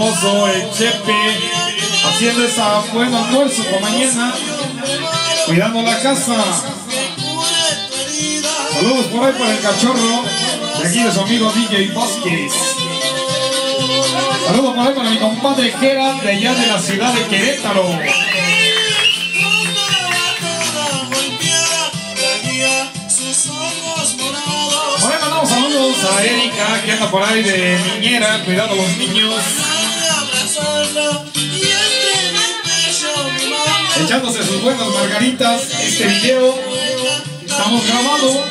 esposo, el Chepe, haciendo esa buen almuerzo para mañana, cuidando la casa. Saludos por ahí para el cachorro, de aquí de su amigo DJ Vázquez. Saludos por ahí para mi compadre Gera, de allá de la ciudad de Querétaro. Por ahí mandamos saludos a Erika, que anda por ahí de niñera, cuidando a los niños. Echándose sus buenas margaritas, este video. Estamos grabando